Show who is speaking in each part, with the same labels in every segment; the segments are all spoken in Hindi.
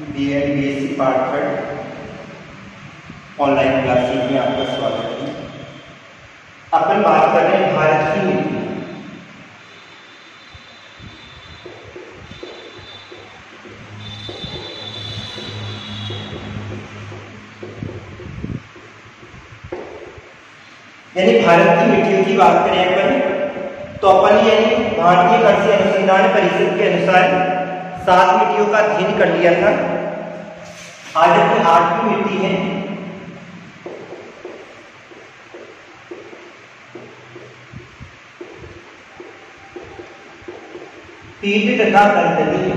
Speaker 1: B Ed B S C part third online classes में आपका स्वागत है। अपन बात कर रहे हैं भारत की मिट्टी यानी भारत की मिट्टियों की बात करें अपन तो अपन यानी भारतीय कृषि अनुसंधान परिषद के अनुसार सात मिट्टियों का अध्ययन कर लिया था। आज अपनी आठवीं मिट्टी है। पीठ तथा दलदली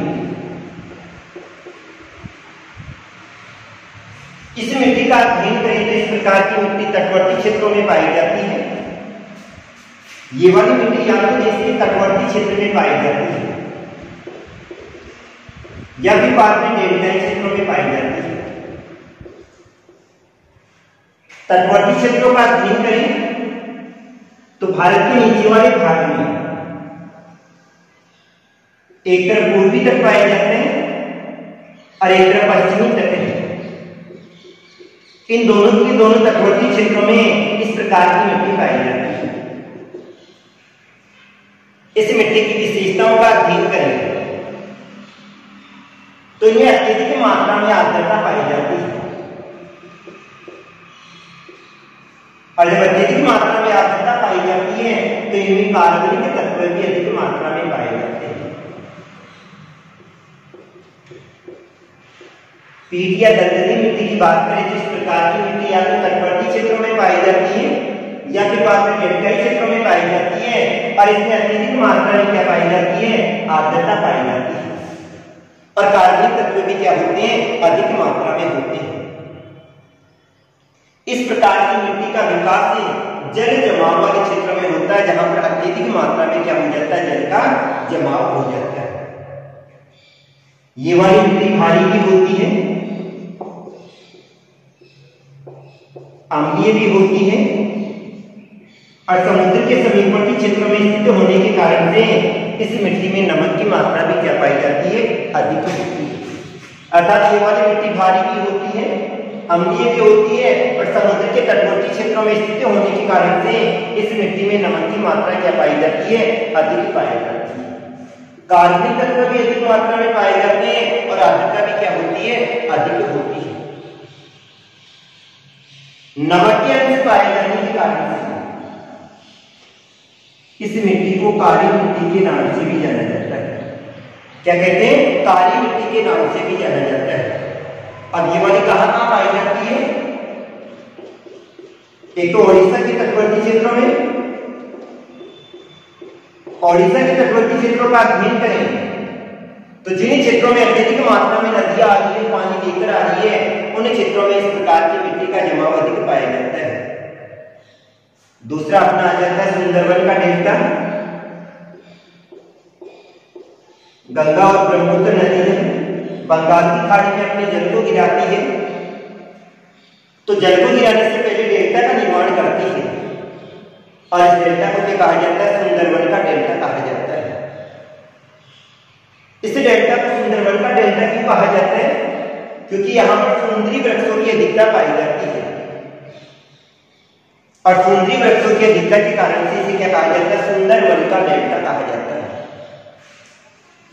Speaker 1: इस मिट्टी का अध्ययन करें तो इस प्रकार की मिट्टी तटवर्ती क्षेत्रों में पाई जाती है। ये वाली मिट्टी तो देश के तटवर्ती क्षेत्र में पाई जाती है। या फिर बाद में डेल्टाई क्षेत्रों में पाई जाती है। तटवर्ती क्षेत्रों का अध्ययन करें तो भारत के नीचे वाले भाग में एक तरफ़ पूर्वी तक पाए जाते हैं और एक तरफ़ पश्चिमी तट है। इन दोनों के दोनों तटवर्ती क्षेत्रों में इस प्रकार की मिट्टी पाई जाती है। इस मिट्टी की विशेषताओं का अध्ययन करेंगे तो इनमें अत्यधिक मात्रा में आर्द्रता पाई जाती है। और जब अत्यधिक मात्रा में आर्द्रता पाई जाती है तो इनमें कार्बनिक तत्व भी अधिक मात्रा में पाए जाते हैं। पीट या दलदली मिट्टी की बात करें इस प्रकार की मिट्टी या तो तटवर्ती क्षेत्रों में पाई जाती है, या फिर बाद में डेल्टाई क्षेत्रों में पाई जाती है, और इसमें अत्यधिक मात्रा में क्या पाई जाती है? आर्द्रता पाई जाती है। और कार्बनिक तत्व भी क्या होते हैं? अधिक मात्रा में होते हैं। इस प्रकार की मिट्टी का विकास जल जमाव वाले क्षेत्र में होता है, जहाँ पर अत्यधिक मात्रा में क्या हो जाता है? जल का जमाव हो जाता है। ये वाली मिट्टी भारी भी होती है अम्लीय भी होती है, और समुद्र के समीपवर्ती क्षेत्र में स्थित होने के कारण से इस मिट्टी में नमक की मात्रा भी क्या पाई जाती है? अधिक होती है। अर्थात ये वाली मिट्टी भारी भी होती है, अम्लीय भी होती है और समुद्र के तटवर्ती क्षेत्रों में स्थित होने के कारण से इस मिट्टी में नमक की मात्रा क्या पाई जाती है? अधिक पाई जाती है। कार्बनिक तत्व भी अधिक मात्रा में पाए जाते हैं और आर्द्रता भी क्या होती है? अधिक होती है। नमक के अंश पाए जाने के कारण से इस मिट्टी को काली मिट्टी के नाम से भी जाना जाता है। क्या कहते हैं? काली मिट्टी के नाम से भी जाना जाता है। अब ये वाली कहाँ कहाँ पाई जाती है? एक तो ओडिशा के तटवर्ती क्षेत्रों में। ओडिशा के तटवर्ती क्षेत्रों का अध्ययन करें। तो जिन क्षेत्रों में अत्यधिक मात्रा में नदियाँ आ रही है पानी लेकर आ रही है, उन क्षेत्रों में इस प्रकार की मिट्टी का जमाव अधिक पाया जाता है। दूसरा अपना आ जाता है सुंदरबन का डेल्टा गंगा और ब्रह्मपुत्र नदी है। बंगाल की खाड़ी में अपने जल को गिराती है। तो जल को गिराने से पहले डेल्टा का निर्माण करती है। और इस डेल्टा को क्या कहा जाता है सुंदरबन का डेल्टा कहा जाता है। इस डेल्टा को सुंदरबन का डेल्टा क्यों कहा जाता है, क्योंकि यहाँ पर सुंदरी वृक्षों की अधिकता पाई जाती है। और समुद्री वृक्षों की अधिकता के कारण से इसे क्या कहा जाता है? सुंदर वन का डेल्टा कहा जाता है।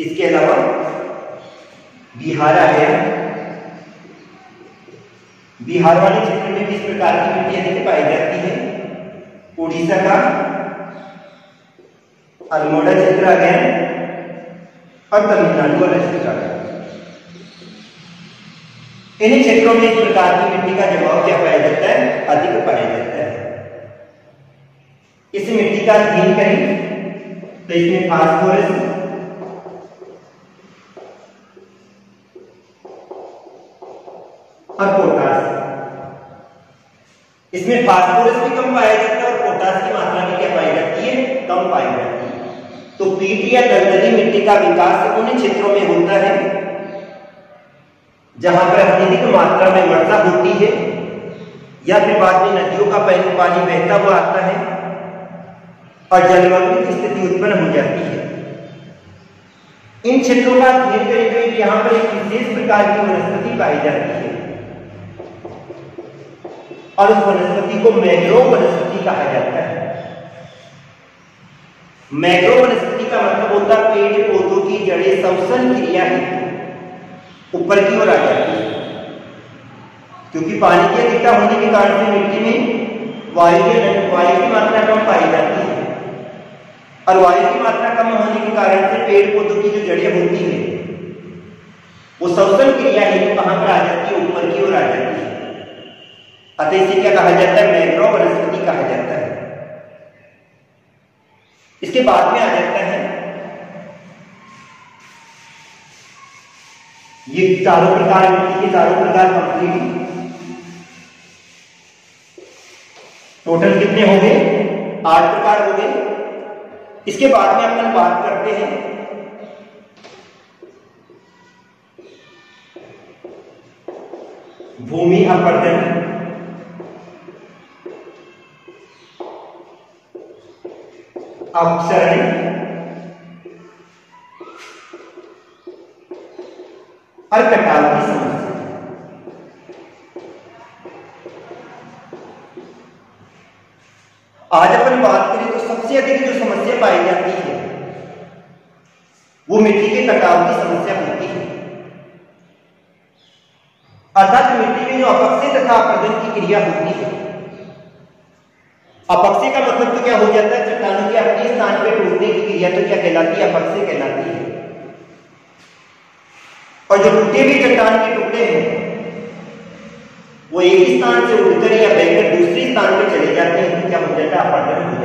Speaker 1: इसके अलावा, बिहार गया। बिहार वाले क्षेत्र में इस प्रकार की मिट्टी अधिक पाई जाती है? उड़ीसा का अल्मोड़ा क्षेत्र आ गया और तमिलनाडु वाला क्षेत्र आ गया। इन क्षेत्रों में इस प्रकार की मिट्टी का जमाव क्या पाया जाता है? अधिक पाया जाता है। इस मिट्टी का अध्ययन करें तो इसमें फास्फोरस, और पोटास। इसमें फास्फोरस भी कम पाया जाता है और पोटास की मात्रा भी क्या पाई जाती है? कम पाई जाती है। तो पीट या दलदली मिट्टी का विकास उन क्षेत्रों में होता है, जहाँ पर अत्यधिक मात्रा में वर्षा होती है, या फिर बाद में नदियों का पानी बहता हुआ आता है और जलवायु की स्थिति उत्पन्न हो जाती है। इन क्षेत्रों का अध्ययन करेंगे यहाँ पर एक विशेष प्रकार की वनस्पति पाई जाती है। और उस वनस्पति को मैग्रोव वनस्पति कहा जाता है। मैग्रो वनस्पति का मतलब होता है पेड़, पौधों की जड़ें, संवसन क्रिया है। ऊपर की ओर आ जाती है। क्योंकि पानी की अधिकता होने के कारण से मिट्टी में वायु के वायु की मात्रा कम पाई जाती है। और वायु की मात्रा कम होने के कारण से पेड़ पौधों की जो जड़ें होती है, वो श्वसन क्रिया है कहाँ पर आ जाती है ऊपर की ओर आ जाती है। अतः इसे क्या कहा जाता है? मैग्रो वनस्पति कहा जाता है। इसके बाद में आ जाता है, ये चारों प्रकार मिट्टी के चारों प्रकार कंप्लीट टोटल कितने हो गए आठ प्रकार हो गए इसके बाद में अपन बात करते हैं। भूमि अपर्दन अपसरण। और की समस्या। आज अपन बात करें तो सबसे अधिक जो पाई जाती है। वो मिट्टी के कटाव की समस्या होती है। अर्थात मिट्टी में जो अपक्षय तथा अपर्दन की क्रिया होती है, अपक्षय का मतलब तो क्या हो जाता है? चट्टानों के अपने स्थान पर टूटने की क्रिया तो क्या कहलाती है? अपक्षय कहलाती है। और जो टूटे हुए चट्टान के टुकड़े हैं, वो एक स्थान से उड़कर या बहकर दूसरे स्थान पर चले जाते हैं तो क्या हो जाता है? अपरदन है।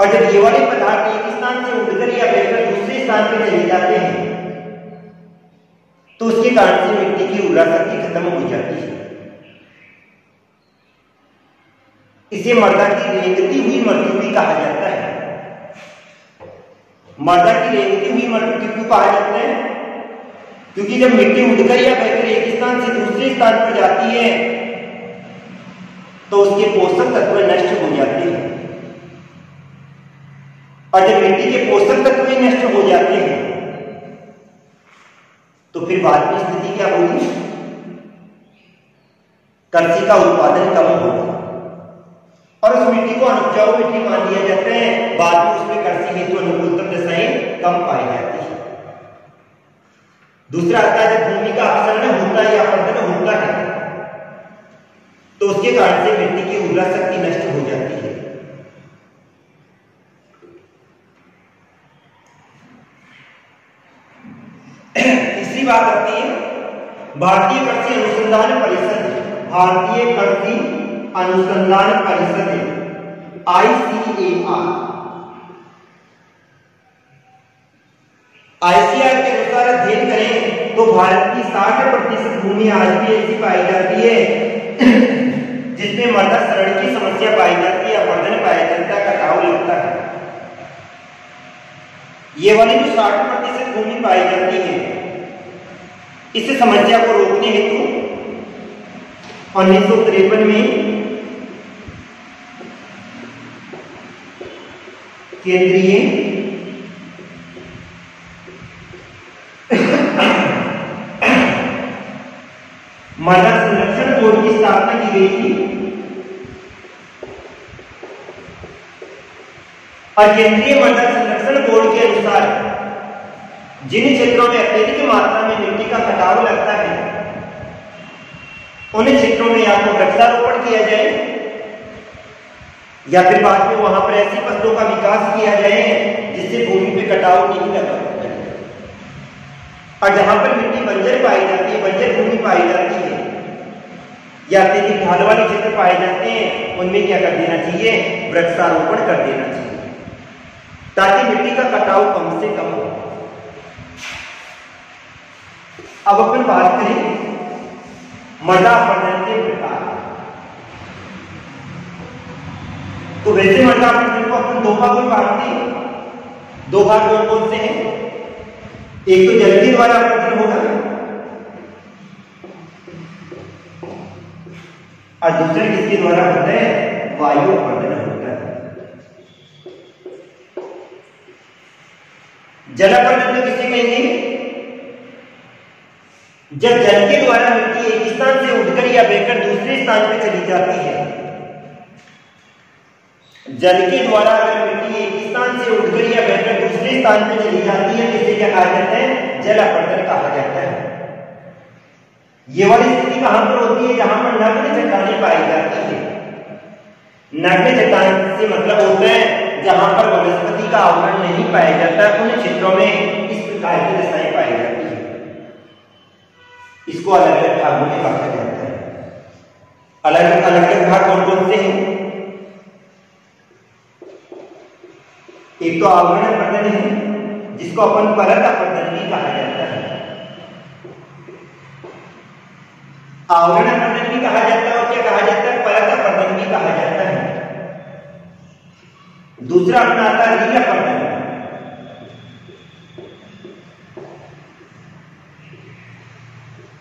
Speaker 1: और जब ये वाले पदार्थ एक स्थान से उठकर या बहकर दूसरे स्थान पर चले जाते हैं तो उसके कारण से मिट्टी की उर्वरा शक्ति खत्म हो जाती है। इसे मर्दा की रेंगती हुई मृत्यु भी कहा जाता है। मर्दा की रेंगती हुई मृत्यु क्यों कहा जाता है? क्योंकि जब मिट्टी उड़कर या बहकर एक स्थान से दूसरे स्थान पर जाती है तो उसके पोषक तत्व नष्ट हो जाते हैं। जब मिट्टी के पोषक तत्व नष्ट हो जाते हैं तो फिर बाद में स्थिति क्या होगी? कृषि का उत्पादन कम होगा। और उस मिट्टी को अनुपजाऊ मिट्टी मान लिया जाता है, बाद में उसमें कृषि हेतु अनुकूलतम दशाएँ कम पाई जाती है। दूसरा आता है जब भूमि का अपसरण होता है या होता है तो उसके कारण से मिट्टी की उर्वरा शक्ति नष्ट हो जाती है तीसरी बात आती है भारतीय कृषि अनुसंधान परिषद, भारतीय कृषि अनुसंधान परिषद आईसीएआर आईसीआर के अनुसार अध्ययन करें तो भारत की 60 प्रतिशत भूमि आज भी ऐसी पाई जाती है, जिसमें मृदा शरण की समस्या पाई जाती है वर्धन पाया जाता है, कटाव लगता है। ये वाली जो 60 प्रतिशत भूमि पाई जाती है इस समस्या को रोकने हेतु उन्नीस सौ तिरपन में केंद्रीय मृदा संरक्षण बोर्ड की स्थापना की गई थी और केंद्रीय मृदा संरक्षण बोर्ड के अनुसार जिन क्षेत्रों में अत्यधिक मात्रा में का कटाव लगता है। उन क्षेत्रों में या तो वृक्षारोपण किया जाए, या फिर बाद में वहाँ पर ऐसी फ़सलों का विकास किया जाए जिससे भूमि पे कटाव नहीं लगा और जहाँ पर मिट्टी बंजर पाई जाती है, बंजर भूमि पाई जाती है, या अत्यधिक ढाल वाले क्षेत्र पाए जाते हैं, उनमें क्या कर देना चाहिए? वृक्षारोपण कर देना चाहिए, ताकि मिट्टी का कटाव कम से कम हो। अब अपन बात करें मृदा अपरदन के प्रकार तो वैसे मृदा अपरदन को अपन दो भागों में बांटते हैं दो भाग कौन कौन से हैं? एक तो जल के द्वारा अपवर्तन होगा। और दूसरा किसके द्वारा होता है? वायु अपवर्तन होता है। जलापर्दन किसे कहेंगे? जब जल के द्वारा मिट्टी एक स्थान से उठकर या बहकर दूसरे स्थान पर चली जाती है जल के द्वारा अगर मिट्टी एक स्थान से उठकर या बहकर दूसरे स्थान पर चली जाती है तो इसे क्या कहा जाता है जल अपरदन कहा जाता है। ये वाली स्थिति कहाँ पर होती है, जहाँ पर नग्न चट्टाने पाई जाती है। नग्न चट्टान से मतलब होता है, जहाँ पर वनस्पति का आवरण नहीं पाया जाता, उन क्षेत्रों में इस प्रकार की दशाएँ पाई जाती इसको अलग अलग भागों में बांटा जाता है। अलग अलग अलग भाग कौन कौन से हैं? एक तो आवरण प्रदन है, जिसको अपन परत प्रदन भी कहा जाता है। आवरण प्रदन भी कहा जाता है और क्या कहा जाता है? परत प्रदन भी कहा जाता है। दूसरा अपना आता है लीला पर्दन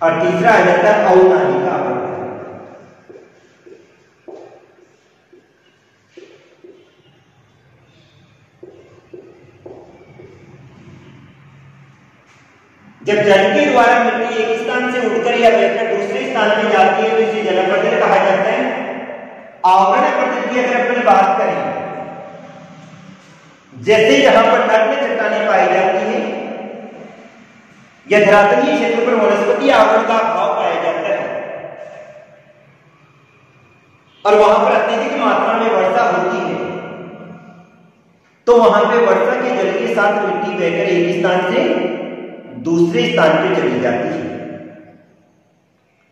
Speaker 1: और तीसरा आ जाता है औनानिका जब जल के द्वारा मिट्टी एक स्थान से उठकर या बहकर दूसरे स्थान में जाती है तो इसे जलपर्दन कहा जाता है। आवरण पर्दन की अगर अपनी बात करें, जैसे यहाँ पर नग्न चट्टाने पाई जाती है, या धरातलीय क्षेत्र पर वनस्पति आवरण का अभाव पाया जाता है। और वहाँ पर अत्यधिक मात्रा में वर्षा होती है। तो वहाँ पे वर्षा के जल के साथ मिट्टी बहकर एक स्थान से दूसरे स्थान पे चली जाती है।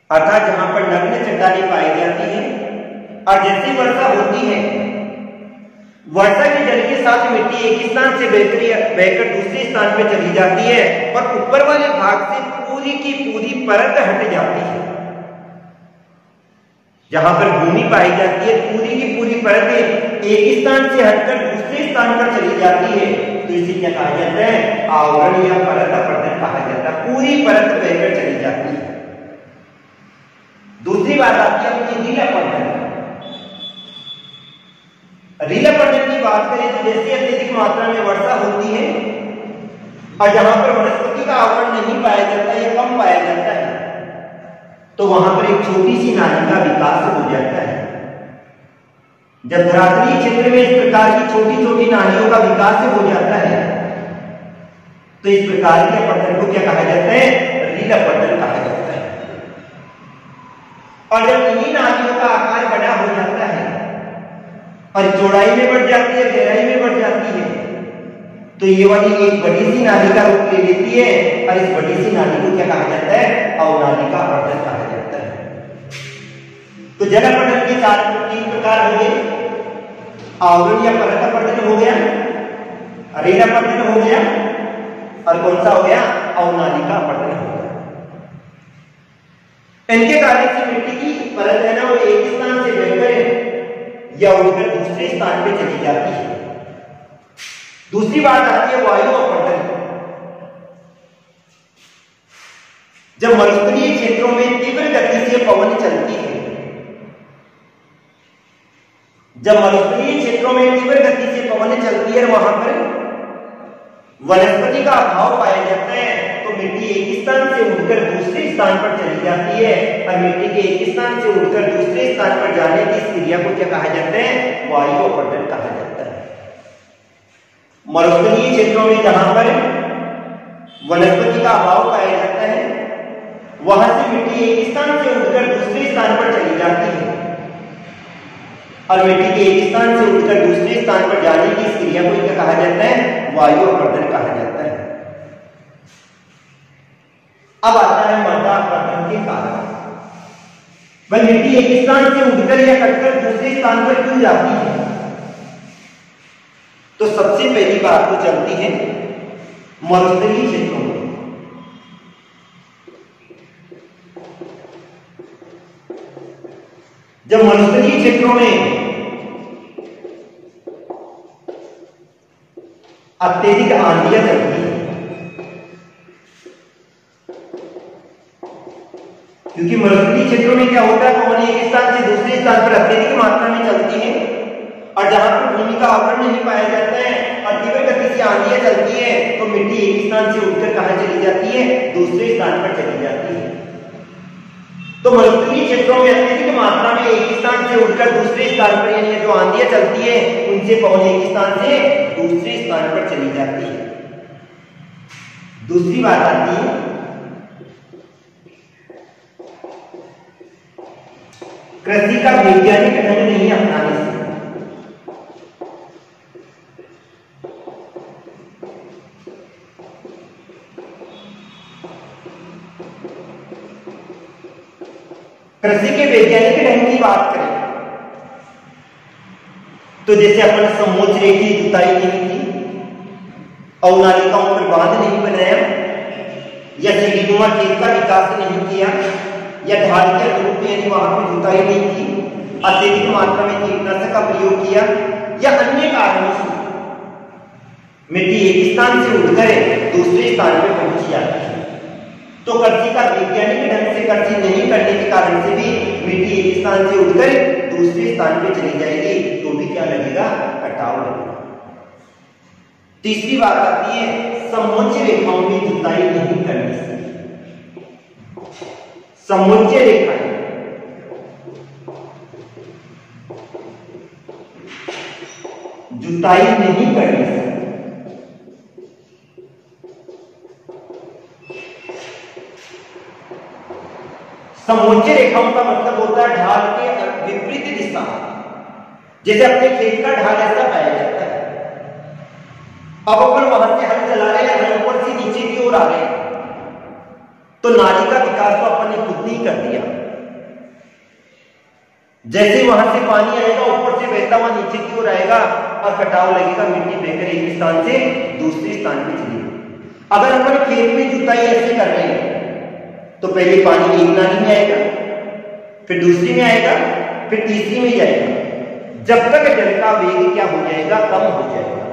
Speaker 1: अर्थात जहाँ पर नग्न चट्टाने पाई जाती है, और जैसे वर्षा होती है, वर्षा के जल के साथ मिट्टी एक स्थान से बहकर बहकर दूसरे स्थान पर चली जाती है, और ऊपर वाले भाग से पूरी की पूरी परत हट जाती है। जहाँ पर भूमि पाई जाती है, पूरी की पूरी परत एक स्थान से हटकर दूसरे स्थान पर चली जाती है। तो इसे क्या कहा जाता है? आवरण या परत अपर्दन कहा जाता है। पूरी परत बहकर चली जाती है। दूसरी बात आती है अपनी नीला पर्दन रीला पढ़ने की बात करें तो जैसे अत्यधिक मात्रा में वर्षा होती है और जहाँ पर वनस्पति का आवरण नहीं पाया जाता, या कम पाया जाता है। तो वहाँ पर एक छोटी सी नाली का विकास हो जाता है। जब धरातलीय क्षेत्र में इस प्रकार की छोटी छोटी नालियों का विकास हो जाता है। तो इस प्रकार के पत्थर को क्या कहा जाता है? रीला पत्थर कहा जाता है। और जब इन्हीं नालियों का आकार बड़ा हो जाता है, और चौड़ाई में बढ़ जाती है, गहराई में बढ़ जाती है तो ये वाली एक बड़ी सी नाली का रूप ले लेती है और इस बड़ी सी नाली को क्या कहा जाता है? अवनालिका पर्दन कहा जाता है। तो जल पर्दन के चार तीन प्रकार हो गए। आवरण या परत पर्दन हो गया रेला पर्दन हो गया, और कौन सा हो गया? अवनालिका पर्दन हो गया। इनके कार्य से मिट्टी की परत है ना, वो एक स्थान से बहकर या उड़कर दूसरे स्थान पे चली जाती है। दूसरी बात आती है वायु अपवर्तन जब मरुस्थलीय क्षेत्रों में तीव्र गति से पवन चलती है, जब मरुस्थलीय क्षेत्रों में तीव्र गति से पवन चलती है वहाँ पर वनस्पति का अभाव पाया जाता है तो मिट्टी एक स्थान से उठकर दूसरे स्थान पर चली जाती है और मिट्टी के एक स्थान से उठकर दूसरे स्थान पर जाने की इस क्रिया को क्या कहा जाता है? वायु अपवर्तन कहा जाता है। मरुस्थलीय क्षेत्रों में जहाँ पर वनस्पति का अभाव पाया जाता है, वहाँ से मिट्टी एक स्थान से उठकर दूसरे स्थान पर चली जाती है। और मिट्टी के एक स्थान से उठकर दूसरे स्थान पर जाने की क्रिया को क्या कहा जाता है, वायु अपवर्तन कहा जाता है। अब आता है मृदा अपवर्तन के कारण। वह मिट्टी एक स्थान से उठकर या कटकर दूसरे स्थान पर क्यों जाती है? तो सबसे पहली बात तो चलती है मरुस्थलीय क्षेत्रों में जब मरुस्थलीय क्षेत्रों में अत्यधिक आंधियाँ चलती है। क्योंकि मरुस्थलीय क्षेत्रों में क्या होता है? पवन एक स्थान से दूसरे स्थान पर अत्यधिक मात्रा में चलती है और जहाँ पर भूमि का आवरण नहीं पाया जाता है, और तीव्र गति कृषि आंधियाँ चलती है तो मिट्टी एक स्थान से उठकर कहा चली जाती है? दूसरे स्थान पर चली जाती है। तो मरुस्थलीय क्षेत्रों में अत्यधिक मात्रा में एक स्थान से उठकर दूसरे स्थान पर, यानी जो आंधियाँ चलती है, उनसे पवन एक स्थान से दूसरे स्थान पर चली जाती है। दूसरी बात आती है, कृषि का वैज्ञानिक ढंग नहीं अपनाने से। कृषि के वैज्ञानिक ढंग की बात करें। तो जैसे अपन समोच रेखी जुताई नहीं की और नालिकाओं पर बाँध नहीं बनाया या सीढ़ीनुमा खेत का विकास नहीं किया, या ढाल के रूप में यानी वहाँ पर जुताई नहीं की, अत्यधिक मात्रा में कीटनाशक का प्रयोग किया, या अन्य कारणों से। मिट्टी एक स्थान से उठकर दूसरे स्थान पर पहुँच जाती। है तो कर्जी का वैज्ञानिक ढंग से कर्जी नहीं करने के कारण से भी मिट्टी एक स्थान से उठकर दूसरे स्थान पे चली जाएगी तो भी क्या लगेगा? कटाव लगेगा। तीसरी बात आती है, समुच्च रेखाओं की जुताई नहीं करने से समुच्च रेखाएँ। जुताई नहीं करने से समोच्च रेखाओं का मतलब होता है ढाल के विपरीत दिशा। जैसे अपने खेत का ढाल ऐसा पाया जाता है। अब अपन वहाँ से हल चला रहे हैं ऊपर से नीचे की ओर आ रहे हैं। तो नाली का विकास तो अपन ने खुद नहीं कर दिया। जैसे वहाँ से पानी आएगा, ऊपर से बहता हुआ नीचे की ओर आएगा, और कटाव लगेगा, मिट्टी बहकर एक स्थान से दूसरे स्थान पर चलेगी अगर अपन खेत में जुताई ऐसे कर रहे हैं तो पहले पानी एक नाली में आएगा फिर दूसरी में आएगा, फिर तीसरी में जाएगा जब तक जल का वेग क्या हो जाएगा, कम हो जाएगा।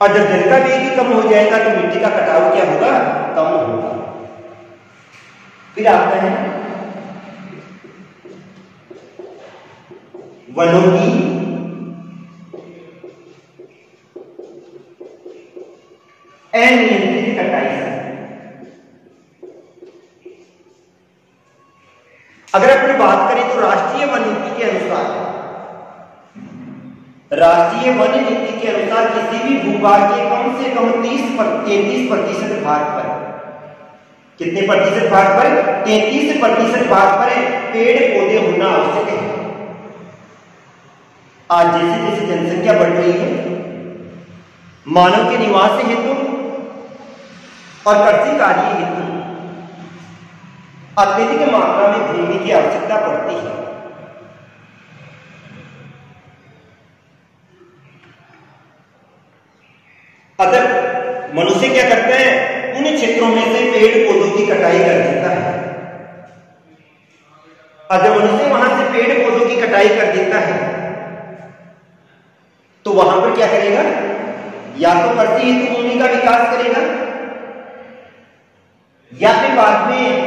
Speaker 1: और जब जल का वेग कम हो जाएगा तो मिट्टी का कटाव क्या होगा? कम होगा। फिर आता है, वनों की अनियंत्रित कटाई। अगर अपनी बात करें तो राष्ट्रीय वन नीति के अनुसार राष्ट्रीय वन नीति के अनुसार किसी भी भूभाग के कम से कम तीस तैतीस प्रतिशत भाग पर। कितने प्रतिशत भाग पर? तैतीस प्रतिशत भाग पर पेड़ पौधे होना आवश्यक है। आज जैसे जैसे जनसंख्या बढ़ रही है, मानव के निवास हेतु और कृषि कार्य हेतु अत्यधिक मात्रा में भूमि की आवश्यकता पड़ती है। अगर मनुष्य क्या करते हैं? उन क्षेत्रों में से पेड़ पौधों की कटाई कर देता है। अगर मनुष्य वहाँ से पेड़ पौधों की कटाई कर देता है तो वहाँ पर क्या करेगा? या तो प्रति हेतु भूमि का विकास करेगा, या फिर बाद में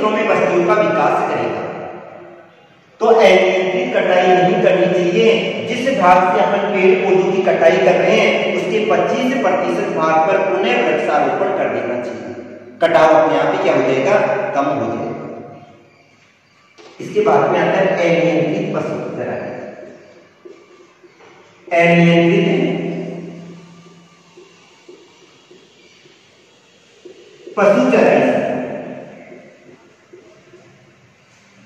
Speaker 1: क्षेत्रों में बस्तियों का विकास करेगा। तो अनियंत्रित कटाई नहीं करनी चाहिए। जिस भाग से हम पेड़ पौधों की कटाई कर रहे हैं, उसके 25 प्रतिशत भाग पर पुनः वृक्षारोपण कर देना चाहिए। कटाव अपने आप ही क्या हो जाएगा? कम हो जाएगा। इसके बाद में आता है अनियंत्रित पशु अनियंत्रित पशु चराई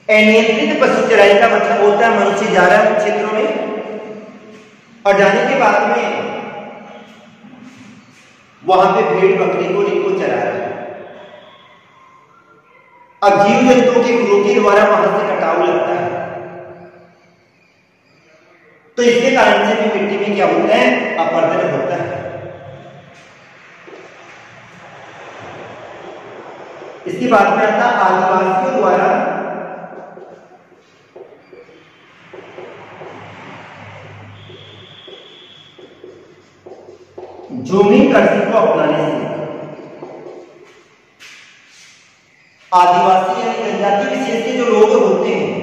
Speaker 1: अनियंत्रित पशु चराई का मतलब होता है मनुष्य जा रहा है क्षेत्रों में और जाने के बाद में वहाँ पे भेड़ बकरी को इनको चरा रहा है। अब जीव जंतुओं के गुरु के द्वारा वहाँ से कटाव लगता है। तो इसके कारण से भी मिट्टी में क्या होता है? अपर्दन होता है। इसकी बात में आता आदिवासियों द्वारा जूमिंग कृषि को अपनाने से। आदिवासी यानी जनजाति विशेष के जो लोग होते हैं,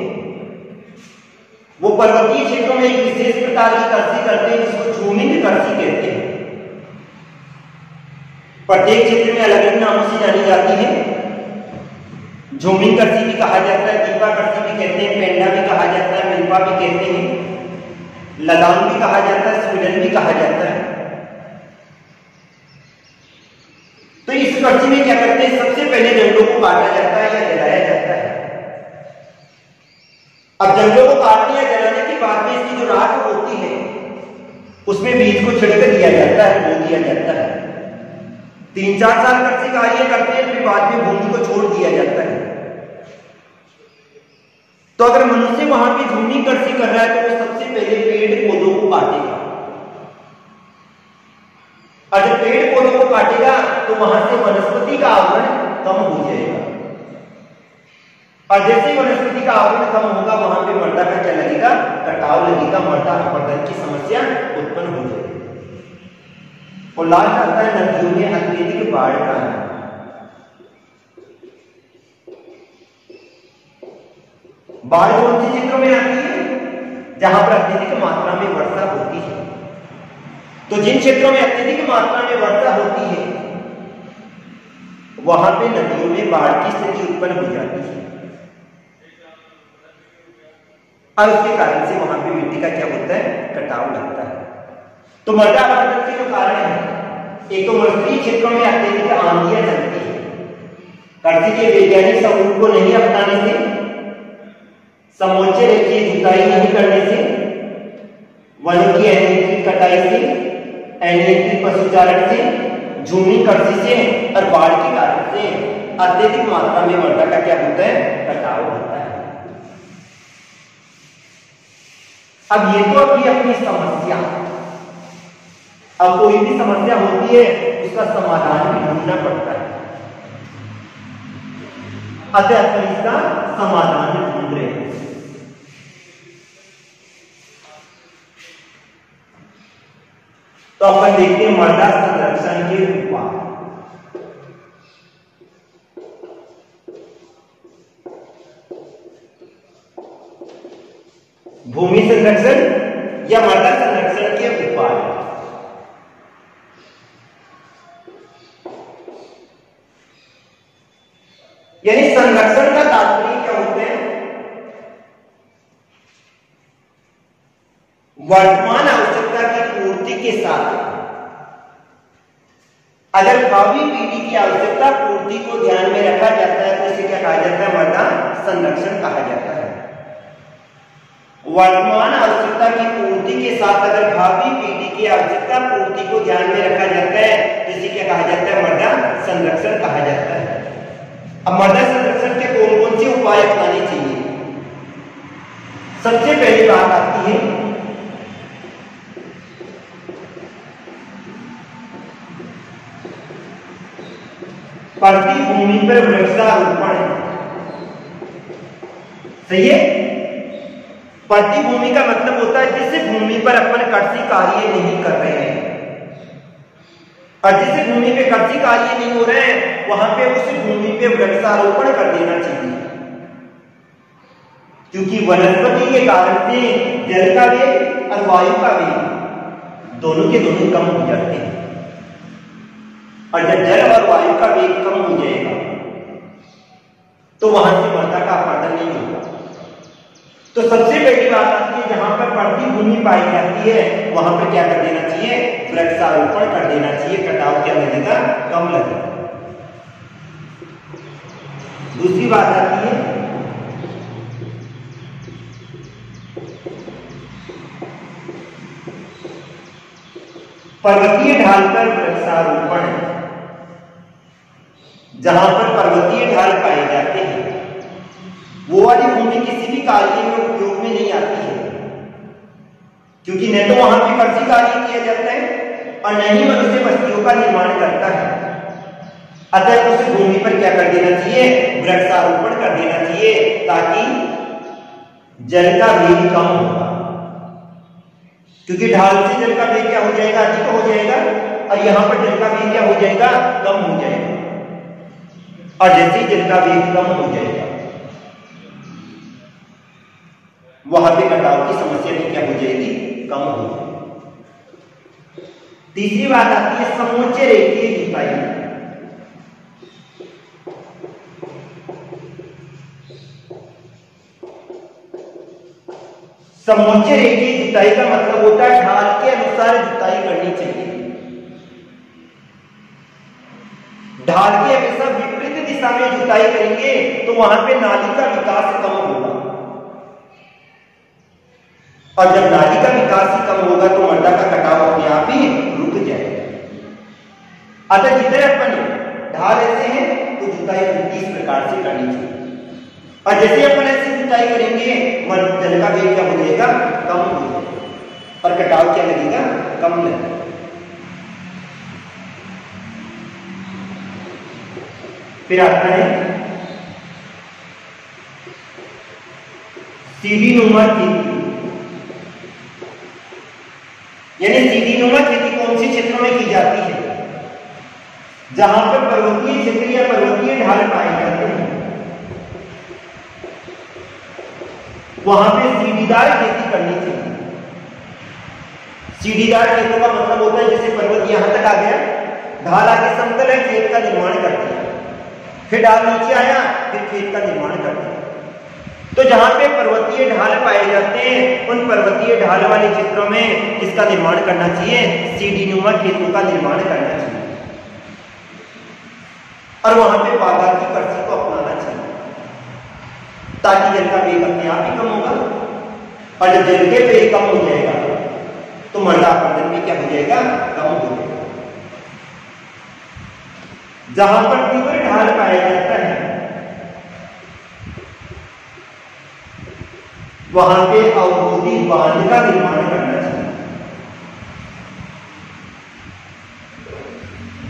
Speaker 1: वो पर्वतीय क्षेत्रों में एक विशेष प्रकार की कृषि करते हैं, जिसको झूमिंग कृषि कहते हैं। प्रत्येक क्षेत्र में अलग अलग नामों से जानी जाती है। झूमिंग कृषि भी कहा जाता है, दीपा कृषि भी कहते हैं, पेंडा भी कहा जाता है, मिल्पा भी कहते हैं, लदान भी कहा जाता है, स्वीडन भी कहा जाता है। इस में क्या करते हैं? सबसे पहले जंगलों को काटा जाता है या जलाया जाता है? अब जंगलों को काटने या जलाने के बाद में इसकी जो राख होती है, उसमें बीज को छिड़क दिया जाता है, बो दिया जाता है। तीन चार साल कृषि कार्य करते हैं, फिर बाद में भूमि को छोड़ दिया जाता है। तो अगर मनुष्य वहाँ पे भूमि कृषि कर रहा है तो वो सबसे पहले पेड़ पौधों को काटेगा। और जब पेड़ पौधों को काटेगा तो वहाँ से वनस्पति का आवरण कम हो जाएगा। और जैसे ही वनस्पति का आवरण कम होगा, वहाँ पे मर्दा का क्या लगेगा, कटाव लगेगा, मर्दा अपरदन की समस्या उत्पन्न हो जाएगी। और लास्ट आता है नदियों में अत्यधिक बाढ़ का बाढ़ कौन सी क्षेत्रों में आती है? जहाँ पर अत्यधिक मात्रा में वर्षा होती है। तो जिन क्षेत्रों में अत्यधिक मात्रा में वर्षा होती है, वहाँ पे नदियों में बाढ़ की स्थिति उत्पन्न हो जाती है। और उसके कारण से वहाँ पे मिट्टी का क्या होता है? कटाव लगता है। तो मृदा अपरदन के जो कारण है, एक तो मरुस्थलीय क्षेत्रों में अत्यधिक आंधियाँ चलती है। कृषि के वैज्ञानिक स्वरूप को नहीं अपनाने से, समोच्च रेखीय जुताई नहीं करने से, वनों की कटाई से अनियंत्रित पशुचारण से झूमी कृषि से और बाढ़ के कारण से अत्यधिक मात्रा में मृदा का क्या होता है? कटाव होता है। अब ये तो अभी अपनी समस्या। अब कोई भी समस्या होती है, उसका समाधान भी ढूंढना पड़ता है। अतः इसका समाधान ढूंढ रहे हैं। तो अपन देखते हैं मृदा संरक्षण के उपाय भूमि संरक्षण या मृदा संरक्षण के उपाय यानी संरक्षण का तात्पर्य क्या होते हैं? वर्तमान आवश्यकता की पूर्ति के साथ अगर भावी पीढ़ी की आवश्यकता पूर्ति को ध्यान में रखा जाता है तो इसे क्या कहा जाता है? मृदा संरक्षण कहा जाता है। वर्तमान आवश्यकता की पूर्ति के साथ अगर भावी पीढ़ी की आवश्यकता पूर्ति को ध्यान में रखा जाता है तो इसे क्या कहा जाता है? मृदा संरक्षण कहा जाता है। अब मृदा संरक्षण के कौन कौन से उपाय अपनाने चाहिए? सबसे पहली बात आती है भूमि पर वृक्षारोपण सही है? प्रतिभूमि का मतलब होता है जिस भूमि पर अपन कृषि कार्य नहीं कर रहे हैं। और जिस भूमि पे कृषि कार्य नहीं हो रहे हैं, वहाँ पे उस भूमि पे वृक्षारोपण कर देना चाहिए। क्योंकि वनस्पति के कारण से जल का वेग और वायु का वेग दोनों के दोनों कम हो जाते हैं। और जब जल और वायु का वेग कम हो जाएगा तो वहाँ से मृदा का अपरदन नहीं होगा। तो सबसे पहली बात है जहाँ पर पड़ती भूमि पाई जाती है, वहाँ पर क्या कर देना चाहिए? वृक्षारोपण कर देना चाहिए, कटाव क्या लगेगा कम लगेगा दूसरी बात आती है, पर्वतीय ढाल पर वृक्षारोपण। जहाँ पर पर्वतीय ढाल पाए जाते हैं। वो वाली भूमि किसी भी कार्य में उपयोग में नहीं आती है। क्योंकि न तो वहाँ पे कृषि कार्य किया जाता है और न ही मनुष्य बस्तियों का निर्माण करता है। अतः उस भूमि पर क्या कर देना चाहिए? वृक्षारोपण कर देना चाहिए ताकि जल का वेग कम होगा क्योंकि ढाल से जल का वेग क्या हो जाएगा? अधिक हो जाएगा और यहाँ पर जल का वेग क्या हो जाएगा? कम हो जाएगा। और जैसे जल का वेग कम हो जाएगा, वहाँ पे कटाव की समस्या भी क्या हो जाएगी? कम हो जाएगी। तीसरी बात आती है समोच्च रेखीय जुताई समोच्च रेखीय जुताई का मतलब होता है, ढाल के अनुसार जुताई करनी चाहिए। ढाल के दिशा में जुताई करेंगे तो वहाँ पे नाली का विकास कम होगा। और जब नाली का विकास ही कम होगा तो मर्दा का कटाव अपने आप ही रुक जाएगा। अतः जितने अपन ढाल ऐसे हैं तो जुताई इस प्रकार से करनी चाहिए। और जैसे अपन ऐसी जुताई करेंगे मन जल का वेग क्या हो जाएगा? कम हो जाएगा। और कटाव क्या लगेगा? कम लगेगा। फिर आता है सीधी नुमा खेती यानी सीधी नुमा खेती कौन से क्षेत्रों में की जाती है? जहाँ पर पर्वतीय क्षेत्र या पर्वतीय ढाल पाए जाते हैं। वहाँ पे सीढ़ीदार खेती करनी चाहिए सीढ़ीदार खेतों का मतलब होता है जैसे पर्वत यहाँ तक आ गया, ढाल आगे समतल है, खेत का निर्माण करते दिया फिर ढाल नीचे आया, फिर खेत का निर्माण कर दिया तो जहाँ पे पर्वतीय ढाल पाए जाते हैं, उन पर्वतीय ढाल वाले क्षेत्रों में किसका निर्माण करना चाहिए? सीढ़ी नुमा खेतों का निर्माण करना चाहिए। और वहाँ पे बाधा की कृषि को अपनाना चाहिए। ताकि जल का वेग अपने आप ही कम होगा, और जब जल के वेग कम हो जाएगा तो मर्दा अपंदन में क्या हो जाएगा? कम हो जाएगा। जहाँ पर तीव्र ढाल पाया जाता है। वहाँ पे अवरोधी बाँध का निर्माण करना चाहिए।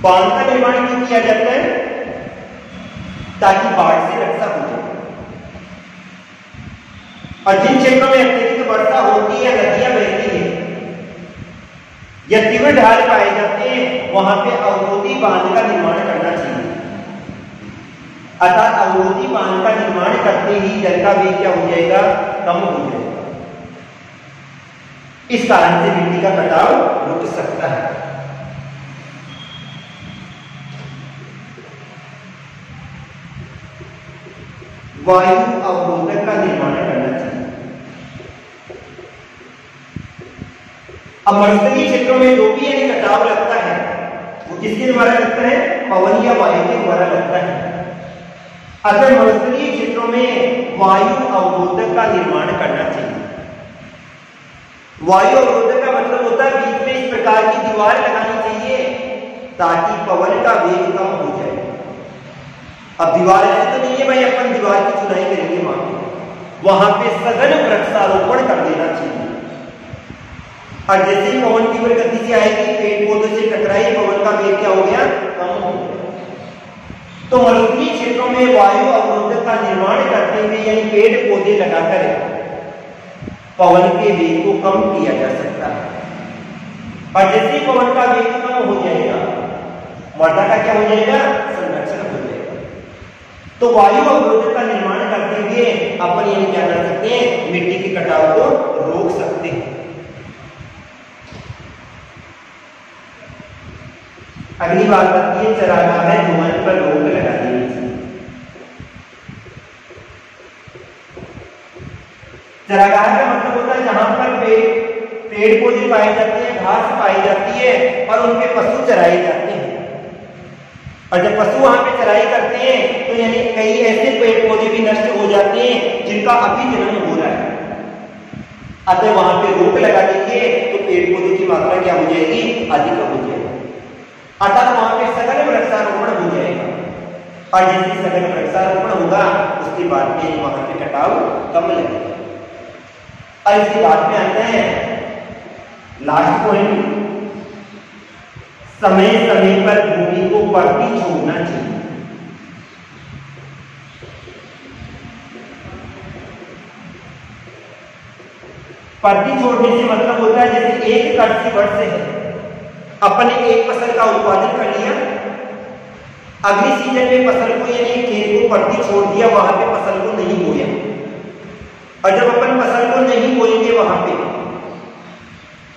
Speaker 1: बाँध का निर्माण क्यों किया जाता है? ताकि बाढ़ से रक्षा हो जाए। और जिन क्षेत्रों में अत्यधिक वर्षा होती है, नदियाँ बहती है, या तीव्र ढाल पाए जाते हैं, वहाँ पे अवरोधी बाँध का निर्माण अर्थात अवरोधी बाँध का निर्माण करते ही जल का वेग क्या हो जाएगा? कम हो जाएगा। इस कारण से मिट्टी का कटाव रुक सकता है। वायु अवरोधक का निर्माण करना चाहिए। अब मरुस्थलीय क्षेत्रों में जो भी यानी कटाव लगता है, वो किसके द्वारा लगता है? पवन या वायु के द्वारा लगता है। अगर मरुस्थलीय क्षेत्रों में वायु अवरोधक का निर्माण करना चाहिए। वायु अवरोधक का मतलब होता है बीच में इस प्रकार की दीवार लगानी चाहिए ताकि पवन का वेग कम हो जाए। अब दीवार ऐसे तो नहीं है, भाई, अपन दीवार की चुनाई करेंगे वहाँ पे। वहाँ पे सघन वृक्षारोपण कर देना चाहिए। और जैसे ही पवन की गति से आएगी, पेड़ पौधे से टकराई, पवन का वेग क्या हो गया? कम हो गया। तो मरुस्थलीय क्षेत्रों में वायु अवरोधक का निर्माण करते हुए यानी पेड़ पौधे लगाकर पवन के वेग को कम किया जा सकता है। और जैसे पवन का वेग कम हो जाएगा मर्दा का क्या हो जाएगा? संरक्षण हो जाएगा। तो वायु अवरोध का निर्माण करते हुए अपन ये क्या कर सकते हैं? मिट्टी के कटाव को रोक सकते हैं। अगली बात आती है चरागाह है धुआँ पर रोक लगा देनी चाहिए चरागाह का मतलब होता है जहाँ पर पेड़ पेड़ पौधे पाए जाते हैं, घास पाई जाती है और उनके पशु चराए जाते हैं। और जब पशु वहाँ पे चराई करते हैं तो यानी कई ऐसे पेड़ पौधे भी नष्ट हो जाते हैं, जिनका अभी जन्म हो रहा है। अतः वहाँ पे रोक लगा देंगे तो पेड़ पौधे की मात्रा क्या हो जाएगी? अधिक हो जाएगी। अतः वहाँ पे सघन वृक्षारोपण हो जाएगा। और जैसे सघन वृक्षारोपण होगा, उसके बाद में वहाँ पे कटाव कम लगेगा। और इसके बाद में आता है लास्ट पॉइंट समय समय पर भूमि को पड़ती छोड़ना चाहिए। पर्दी छोड़ने से मतलब होता है जैसे एक कृषि वर्ष है। अपने एक फ़सल का उत्पादन कर लिया। अगली सीज़न में फ़सल को यानी खेत को पर्दी छोड़ दिया, वहाँ पे फ़सल को नहीं बोया और जब अपन फ़सल को नहीं बोएँगे वहाँ पे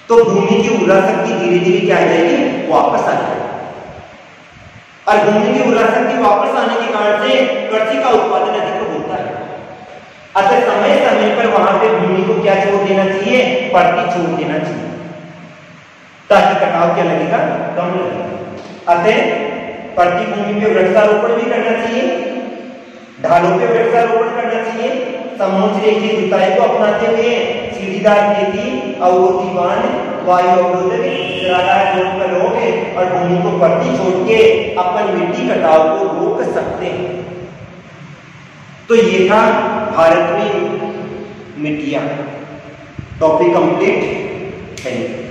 Speaker 1: तो भूमि की उर्वरा शक्ति धीरे धीरे क्या आ जाएगी? वापस आ जाएगी और भूमि की उर्वरा शक्ति वापस आने के कारण से कृषि का उत्पादन अधिक होता है। अतः समय समय पर वहाँ पे भूमि को क्या छोड़ देना चाहिए? पड़ती छोड़ देना चाहिए। ताकि कटाव क्या लगेगा कम लगेगा अतः प्रति भूमि पे वृक्षारोपण भी करना चाहिए, ढालों पे वृक्षारोपण करना चाहिए समोच रेखी जुताई को अपनाते हुए सीढ़ीदार खेती अवरोधीवान वायु अवरोधक और भूमि को पड़ती छोड़ के अपन मिट्टी कटाव को रोक सकते हैं। तो ये था भारत में मिट्टियाँ। Topic complete you